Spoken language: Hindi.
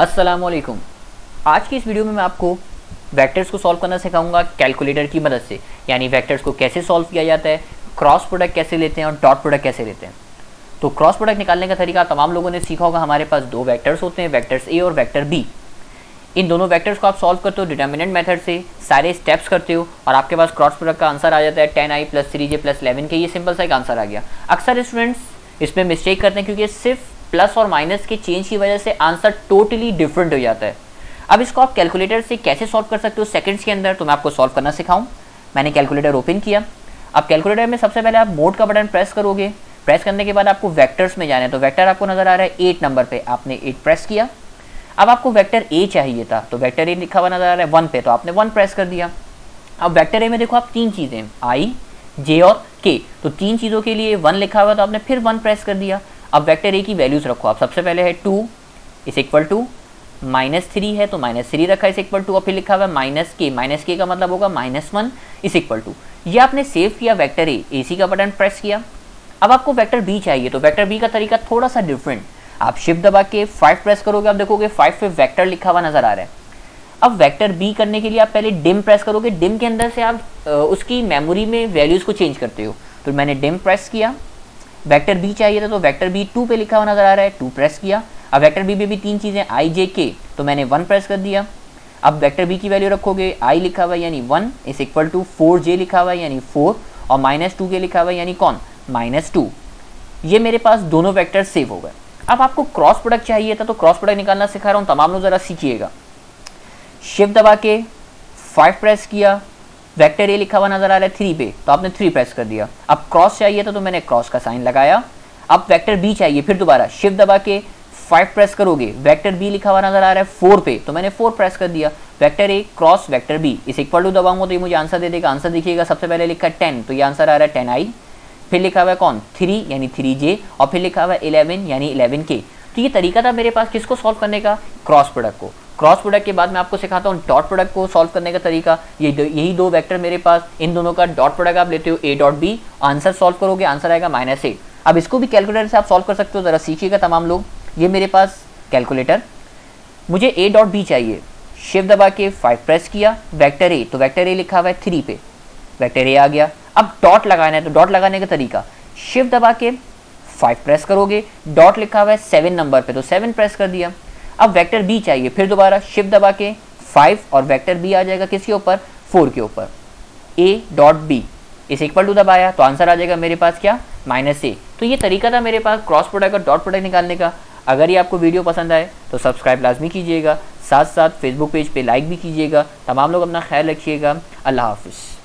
असलकुम आज की इस वीडियो में मैं आपको वेक्टर्स को सॉल्व करना सिखाऊँगा कैलकुलेटर की मदद से। यानी वेक्टर्स को कैसे सॉल्व किया जाता है क्रॉस प्रोडक्ट कैसे लेते हैं और डॉट प्रोडक्ट कैसे लेते हैं। तो क्रॉस प्रोडक्ट निकालने का तरीका तमाम लोगों ने सीखा होगा। हमारे पास दो वैक्टर्स होते हैं वैक्टर्स ए और वैक्टर बी इन दोनों वैक्टर्स को आप सॉल्व करते हो डिटर्मिनेंट मेथड से, सारे स्टेप्स करते हो और आपके पास क्रॉस प्रोडक्ट का आंसर आ जाता है ten I plus three J plus eleven के ये सिंपल सा एक आंसर आ गया। अक्सर स्टूडेंट्स इसमें मिस्टेक करते हैं क्योंकि सिर्फ़ प्लस और माइनस के चेंज की वजह से आंसर टोटली डिफरेंट हो जाता है। अब इसको आप कैलकुलेटर से कैसे सॉल्व कर सकते हो सेकंड्स के अंदर? तो मैं आपको सॉल्व करना सिखाऊं। मैंने कैलकुलेटर ओपन किया। अब कैलकुलेटर में सबसे पहले आप मोड का बटन प्रेस करोगे। प्रेस करने के बाद आपको वेक्टर्स में जाना है। तो वेक्टर आपको नज़र आ रहा है एट नंबर पे। आपने एट प्रेस किया। अब आपको वेक्टर ए चाहिए था। तो वेक्टर ए लिखा हुआ नज़र आ रहा है वन पे। तो आपने वन प्रेस कर दिया। अब वेक्टर ए में देखो आप तीन चीज़ें। आई जे और के तो तीन चीज़ों के लिए वन लिखा हुआ तो आपने फिर वन प्रेस कर दिया। अब वेक्टर ए की वैल्यूज़ रखो। आप सबसे पहले है टू इस इक्वल टू माइनस थ्री है तो माइनस थ्री रखा इस इक्वल टू और फिर लिखा हुआ है माइनस के माइनस के का मतलब होगा minus one is equal to ये आपने सेव किया वेक्टर ए ए सी का बटन प्रेस किया। अब आपको वेक्टर बी चाहिए तो वेक्टर बी का तरीका थोड़ा सा डिफरेंट आप शिफ्ट दबा के फाइव प्रेस करोगे, आप देखोगे फाइव पे वेक्टर लिखा हुआ नज़र आ रहा है। अब वेक्टर बी करने के लिए आप पहले डिम प्रेस करोगे। डिम के अंदर से आप उसकी मेमोरी में वैल्यूज़ को चेंज करते हो। तो मैंने डिम प्रेस किया। वेक्टर बी चाहिए था तो वेक्टर बी टू पे लिखा हुआ नज़र आ रहा है टू प्रेस किया। अब वेक्टर बी में भी तीन चीज़ें आई जे के तो मैंने वन प्रेस कर दिया। अब वेक्टर बी की वैल्यू रखोगे आई लिखा हुआ यानी one is equal to four J लिखा हुआ यानी फोर और माइनस टू के लिखा हुआ यानी कौन? माइनस टू ये मेरे पास दोनों वैक्टर सेव हो गए। अब आपको क्रॉस प्रोडक्ट चाहिए था तो क्रॉस प्रोडक्ट निकालना सिखा रहा हूँ, तमाम लोग ज़रा सीखिएगा। शिफ्ट दबा के फाइव प्रेस किया वेक्टर ए लिखा हुआ नज़र आ रहा है थ्री पे तो आपने थ्री प्रेस कर दिया। अब क्रॉस चाहिए था तो मैंने क्रॉस का साइन लगाया। अब वेक्टर बी चाहिए, फिर दोबारा शिफ्ट दबा के फाइव प्रेस करोगे। वेक्टर बी लिखा हुआ नज़र आ रहा है फोर पे तो मैंने फोर प्रेस कर दिया। Vector A cross vector B is equal to दबाऊँगा तो ये मुझे आंसर दे देगा। आंसर देखिएगा सबसे पहले लिखा है टेन तो ये आंसर आ रहा है टेन आई फिर लिखा हुआ है कौन? थ्री यानी थ्री जे और फिर लिखा हुआ है इलेवन यानी इलेवन के तो ये तरीका था मेरे पास किसको सॉल्व करने का? क्रॉस प्रोडक्ट को। क्रॉस प्रोडक्ट के बाद मैं आपको सिखाता हूँ डॉट प्रोडक्ट को सॉल्व करने का तरीका। ये दो, यही दो वेक्टर मेरे पास इन दोनों का डॉट प्रोडक्ट आप लेते हो A dot B answer solve करोगे आंसर आएगा माइनस ए अब इसको भी कैलकुलेटर से आप सॉल्व कर सकते हो ज़रा सीखिएगा तमाम लोग। ये मेरे पास कैलकुलेटर मुझे ए डॉट बी चाहिए। शिव दबा के फाइव प्रेस किया वैक्टर ए तो वैक्टर ए लिखा हुआ है थ्री पे। वैक्टर ए आ गया। अब डॉट लगाना है तो डॉट लगाने का तरीका। शिव दबा के फाइव प्रेस करोगे डॉट लिखा हुआ है सेवन नंबर पे तो सेवन प्रेस कर दिया। अब वेक्टर बी चाहिए। फिर दोबारा शिफ्ट दबा के फाइव और वेक्टर बी आ जाएगा किसके ऊपर? फोर के ऊपर। A dot B is equal to दबाया तो आंसर आ जाएगा मेरे पास क्या? माइनस ए तो ये तरीका था मेरे पास क्रॉस प्रोडक्ट और डॉट प्रोडक्ट निकालने का। अगर ये आपको वीडियो पसंद आए तो सब्सक्राइब लाजमी कीजिएगा। साथ साथ फेसबुक पेज पे लाइक भी कीजिएगा। तमाम लोग अपना ख्याल रखिएगा। अल्लाह हाफिज़।